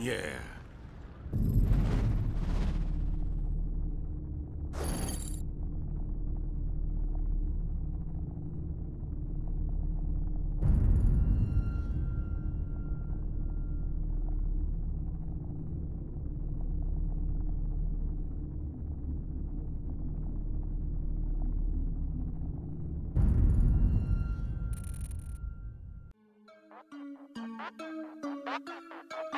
Yeah.